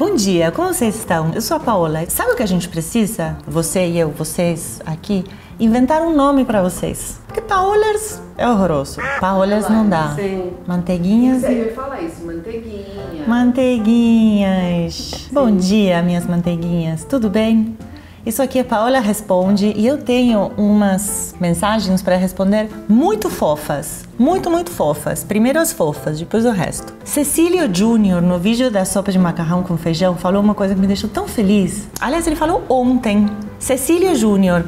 Bom dia, como vocês estão? Eu sou a Paola. Sabe o que a gente precisa? Você e eu, vocês aqui, inventar um nome para vocês. Porque Paolas é horroroso. Paolas não dá. Sim. Manteiguinhas. Eu ia falar isso, manteiguinha. Manteiguinhas. Bom dia, minhas manteiguinhas. Tudo bem? Isso aqui é Paola Responde e eu tenho umas mensagens para responder muito fofas. Muito, muito fofas. Primeiro as fofas, depois o resto. Cecílio Júnior, no vídeo da sopa de macarrão com feijão, falou uma coisa que me deixou tão feliz. Aliás, ele falou ontem. Cecílio Júnior,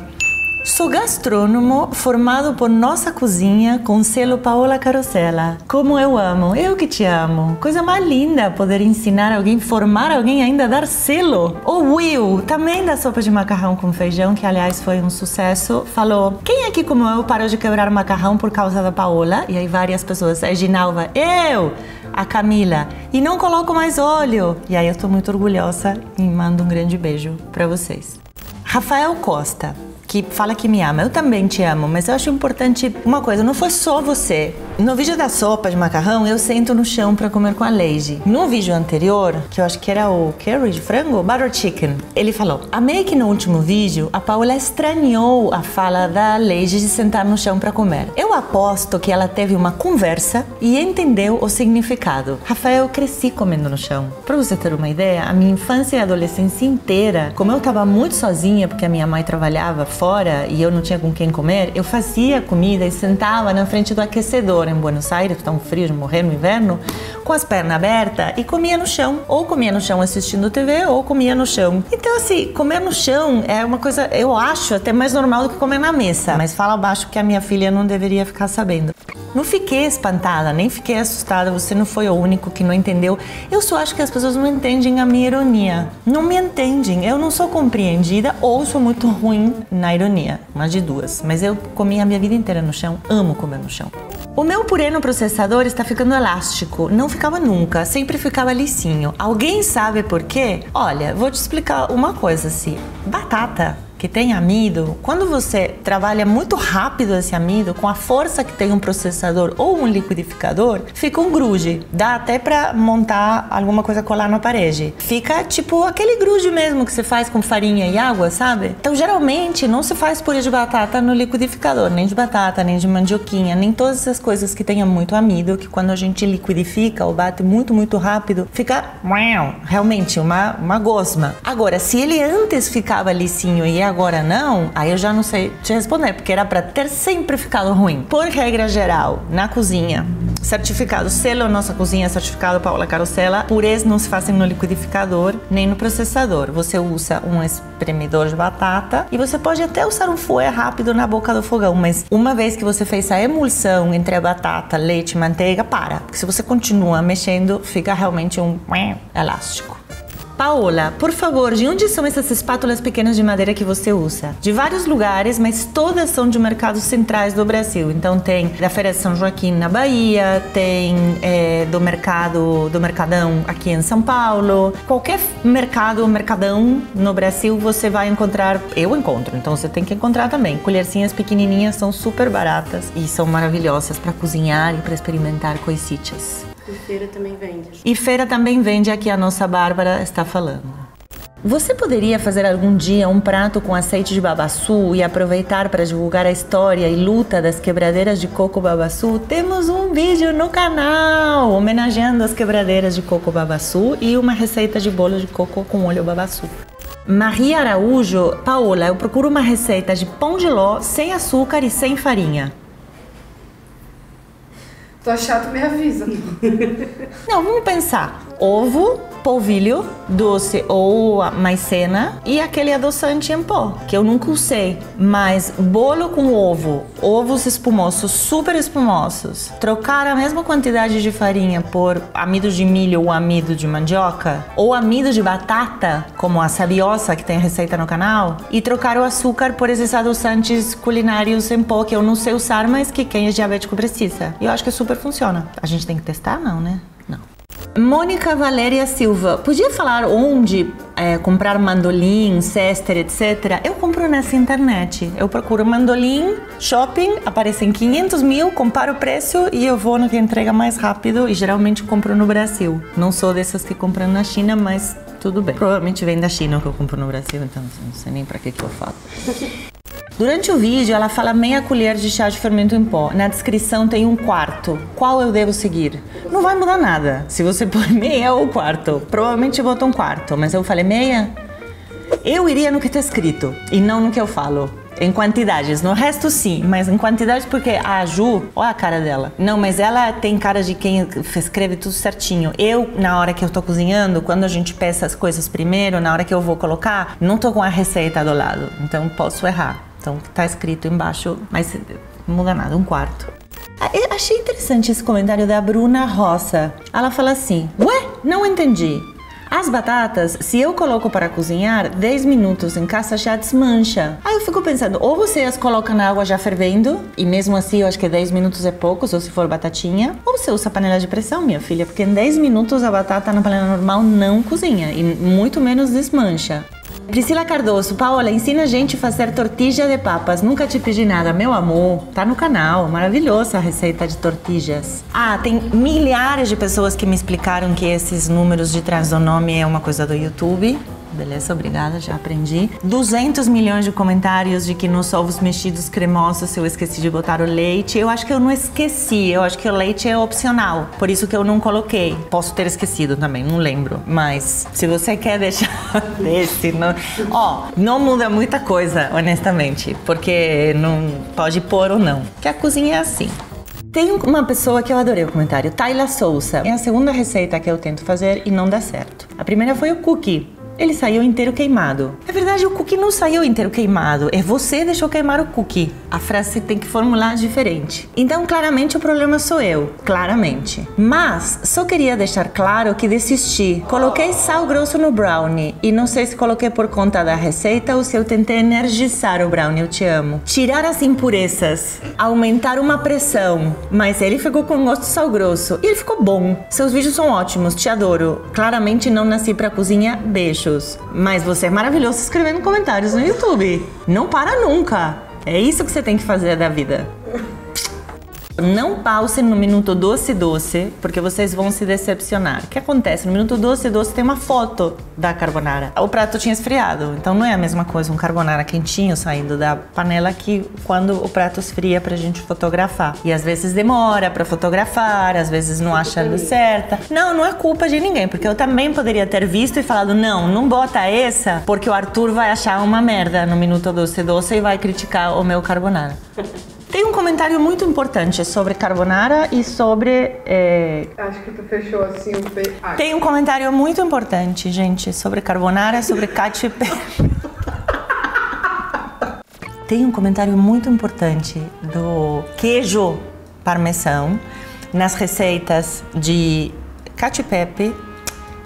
Sou gastrônomo formado por Nossa Cozinha com selo Paola Carosella. Como eu amo, eu que te amo. Coisa mais linda poder ensinar alguém, formar alguém ainda dar selo. O Will, também da sopa de macarrão com feijão, que aliás foi um sucesso, falou: Quem aqui como eu parou de quebrar macarrão por causa da Paola? E aí várias pessoas, a Ginalva, eu! A Camila, e não coloco mais óleo. E aí eu tô muito orgulhosa e mando um grande beijo para vocês. Rafael Costa que fala que me ama. Eu também te amo, mas eu acho importante uma coisa: não foi só você. No vídeo da sopa de macarrão, eu sento no chão para comer com a Leide. No vídeo anterior, que eu acho que era o curry de frango, butter chicken, ele falou: Amei que no último vídeo a Paula estranhou a fala da Leide de sentar no chão para comer. Eu aposto que ela teve uma conversa e entendeu o significado. Rafael, eu cresci comendo no chão. Para você ter uma ideia, a minha infância e adolescência inteira, como eu estava muito sozinha porque a minha mãe trabalhava fora e eu não tinha com quem comer, eu fazia comida e sentava na frente do aquecedor em Buenos Aires, tão frio de morrer no inverno, com as pernas abertas e comia no chão. Ou comia no chão assistindo TV ou comia no chão. Então, assim, comer no chão é uma coisa, eu acho, até mais normal do que comer na mesa. Mas fala abaixo que a minha filha não deveria ficar sabendo. Não fiquei espantada, nem fiquei assustada. Você não foi o único que não entendeu. Eu só acho que as pessoas não entendem a minha ironia. Não me entendem. Eu não sou compreendida ou sou muito ruim na ironia. Uma de duas. Mas eu comi a minha vida inteira no chão. Amo comer no chão. O meu purê no processador está ficando elástico. Não ficava nunca, sempre ficava lisinho. Alguém sabe por quê? Olha, vou te explicar uma coisa assim. Batata que tem amido, quando você trabalha muito rápido esse amido, com a força que tem um processador ou um liquidificador, fica um grude. Dá até para montar alguma coisa colar na parede. Fica tipo aquele grude mesmo que você faz com farinha e água, sabe? Então, geralmente, não se faz purê de batata no liquidificador, nem de batata, nem de mandioquinha, nem todas essas coisas que tenham muito amido, que quando a gente liquidifica ou bate muito, muito rápido, fica realmente uma, uma gosma. Agora, se ele antes ficava lisinho e agora não, aí eu já não sei te responder, porque era para ter sempre ficado ruim. Por regra geral, na cozinha, certificado selo nossa cozinha, certificado Paula Carosella, purês não se fazem no liquidificador nem no processador. Você usa um espremedor de batata e você pode até usar um fouet rápido na boca do fogão, mas uma vez que você fez a emulsão entre a batata, leite e manteiga, para, porque se você continua mexendo, fica realmente um elástico. Paola, por favor, de onde são essas espátulas pequenas de madeira que você usa? De vários lugares, mas todas são de mercados centrais do Brasil. Então tem da Feira de São Joaquim na Bahia, tem é, do mercado do Mercadão aqui em São Paulo. Qualquer mercado, mercadão no Brasil você vai encontrar. Eu encontro, então você tem que encontrar também. Colhercinhas pequenininhas são super baratas e são maravilhosas para cozinhar e para experimentar coisitas. E feira também vende. E feira também vende aqui a nossa Bárbara está falando. Você poderia fazer algum dia um prato com azeite de babaçu e aproveitar para divulgar a história e luta das quebradeiras de coco babaçu? Temos um vídeo no canal homenageando as quebradeiras de coco babaçu e uma receita de bolo de coco com olho babaçu. Maria Araújo, Paola, eu procuro uma receita de pão de ló sem açúcar e sem farinha. Tô chato, me avisa. Não, vamos pensar. Ovo, polvilho, doce ou maicena e aquele adoçante em pó, que eu nunca usei. Mas bolo com ovo, ovos espumosos, super espumosos, trocar a mesma quantidade de farinha por amido de milho ou amido de mandioca, ou amido de batata, como a sabiosa que tem receita no canal, e trocar o açúcar por esses adoçantes culinários em pó que eu não sei usar, mas que quem é diabético precisa. E eu acho que super funciona. A gente tem que testar, não, né? Mônica Valéria Silva, podia falar onde é, comprar mandolim, cester, etc? Eu compro nessa internet. Eu procuro mandolim, shopping, aparecem 500 mil, comparo o preço e eu vou no que entrega mais rápido e geralmente compro no Brasil. Não sou dessas que compram na China, mas tudo bem. Provavelmente vem da China que eu compro no Brasil, então não sei nem pra que, que eu falo. Durante o vídeo, ela fala meia colher de chá de fermento em pó. Na descrição tem um quarto. Qual eu devo seguir? Não vai mudar nada. Se você põe meia ou quarto, provavelmente eu boto um quarto, mas eu falei meia. Eu iria no que está escrito e não no que eu falo. Em quantidades. No resto, sim, mas em quantidades, porque a Ju, olha a cara dela. Não, mas ela tem cara de quem escreve tudo certinho. Eu, na hora que eu tô cozinhando, quando a gente peça as coisas primeiro, na hora que eu vou colocar, não tô com a receita do lado. Então posso errar. Então tá escrito embaixo, mas não muda nada, um quarto. Ah, achei interessante esse comentário da Bruna Roça. Ela fala assim: Ué, não entendi. As batatas, se eu coloco para cozinhar, 10 minutos em caça já desmancha. Aí eu fico pensando, ou você as coloca na água já fervendo, e mesmo assim eu acho que 10 minutos é pouco, ou se for batatinha, ou você usa panela de pressão, minha filha, porque em 10 minutos a batata na panela normal não cozinha, e muito menos desmancha. Priscila Cardoso, Paola, ensina a gente a fazer tortilha de papas. Nunca te pedi nada, meu amor. Tá no canal, maravilhosa a receita de tortilhas. Ah, tem milhares de pessoas que me explicaram que esses números de trás do nome é uma coisa do YouTube. Beleza, obrigada, já aprendi. 200 milhões de comentários de que nos ovos mexidos cremosos eu esqueci de botar o leite. Eu acho que eu não esqueci, eu acho que o leite é opcional, por isso que eu não coloquei. Posso ter esquecido também, não lembro. Mas se você quer deixar desse, não... ó, não muda muita coisa, honestamente, porque não pode pôr ou não. Que a cozinha é assim. Tem uma pessoa que eu adorei o comentário, Tayla Souza. É a segunda receita que eu tento fazer e não dá certo. A primeira foi o cookie ele saiu inteiro queimado. Na verdade, o cookie não saiu inteiro queimado, é você deixou queimar o cookie. A frase tem que formular diferente. Então, claramente, o problema sou eu, claramente. Mas, só queria deixar claro que desisti. Coloquei sal grosso no brownie e não sei se coloquei por conta da receita ou se eu tentei energizar o brownie, eu te amo. Tirar as impurezas, aumentar uma pressão, mas ele ficou com gosto de sal grosso e ele ficou bom. Seus vídeos são ótimos, te adoro. Claramente não nasci pra cozinha, beijo Mas você é maravilhoso escrevendo comentários no YouTube. Não para nunca. É isso que você tem que fazer da vida. Não pause no minuto doce doce, porque vocês vão se decepcionar. O que acontece? No minuto doce doce tem uma foto da carbonara. O prato tinha esfriado, então não é a mesma coisa um carbonara quentinho saindo da panela que quando o prato esfria pra gente fotografar. E às vezes demora para fotografar, às vezes não acha a luz certa. Não, não é culpa de ninguém, porque eu também poderia ter visto e falado: não, não bota essa, porque o Arthur vai achar uma merda no minuto doce doce e vai criticar o meu carbonara. Tem um comentário muito importante sobre carbonara e sobre. É... Acho que tu fechou assim o. Pe... Ah. Tem um comentário muito importante, gente, sobre carbonara, sobre ketchup. Tem um comentário muito importante do queijo parmesão nas receitas de cacio pepe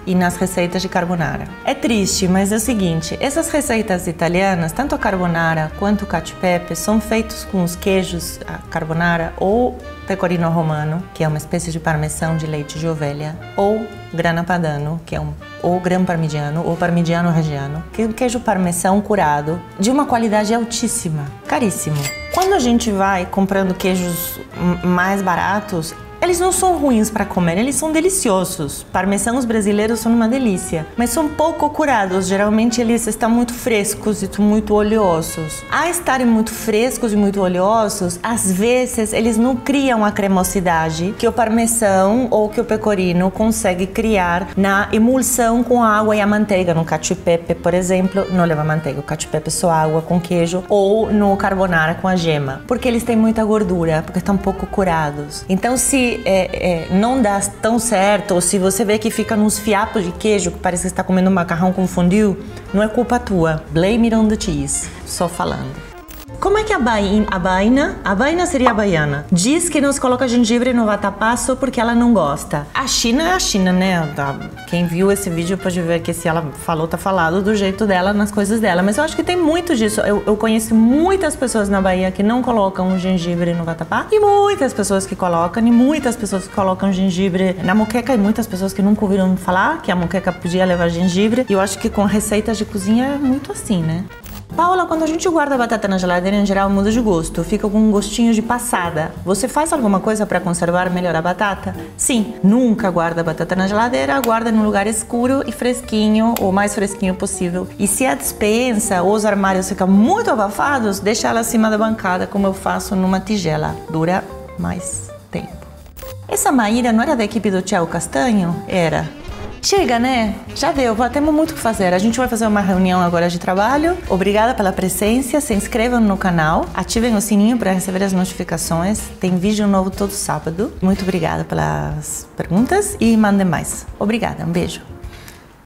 e nas receitas de carbonara. É triste, mas é o seguinte, essas receitas italianas, tanto a carbonara quanto o cacio pepe, são feitos com os queijos carbonara ou pecorino romano, que é uma espécie de parmesão de leite de ovelha, ou grana padano, que é um ou gran parmigiano ou parmigiano reggiano, que é um queijo parmesão curado de uma qualidade altíssima, caríssimo. Quando a gente vai comprando queijos mais baratos, eles não são ruins para comer, eles são deliciosos. Parmesanos brasileiros são uma delícia, mas são pouco curados. Geralmente eles estão muito frescos e muito oleosos. A estarem muito frescos e muito oleosos, às vezes eles não criam a cremosidade que o parmesão ou que o pecorino consegue criar na emulsão com a água e a manteiga. No cacio pepe, por exemplo, não leva manteiga, o cacio pepe é só água com queijo ou no carbonara com a gema, porque eles têm muita gordura, porque estão pouco curados. Então se é, é, não dá tão certo, ou se você vê que fica nos fiapos de queijo, que parece que está comendo macarrão com fondue, não é culpa tua. Blame it on the cheese. Só falando. Como é que a baina, a baina, a baina seria a baiana, diz que não se coloca gengibre no vatapá só porque ela não gosta? A China é a China, né? Quem viu esse vídeo pode ver que se ela falou, tá falado do jeito dela, nas coisas dela. Mas eu acho que tem muito disso. Eu, eu conheço muitas pessoas na Bahia que não colocam gengibre no vatapá e muitas pessoas que colocam e muitas pessoas que colocam gengibre na moqueca e muitas pessoas que nunca ouviram falar que a moqueca podia levar gengibre. E eu acho que com receitas de cozinha é muito assim, né? Paula, quando a gente guarda a batata na geladeira, em geral muda de gosto, fica com um gostinho de passada. Você faz alguma coisa para conservar melhor a batata? Sim, nunca guarda a batata na geladeira, guarda num lugar escuro e fresquinho, o mais fresquinho possível. E se a dispensa ou os armários ficam muito abafados, deixa ela acima da bancada, como eu faço numa tigela. Dura mais tempo. Essa Maíra não era da equipe do Tiago Castanho? Era. Chega, né? Já deu, temos muito o que fazer. A gente vai fazer uma reunião agora de trabalho. Obrigada pela presença. Se inscrevam no canal, ativem o sininho para receber as notificações. Tem vídeo novo todo sábado. Muito obrigada pelas perguntas e mandem mais. Obrigada, um beijo.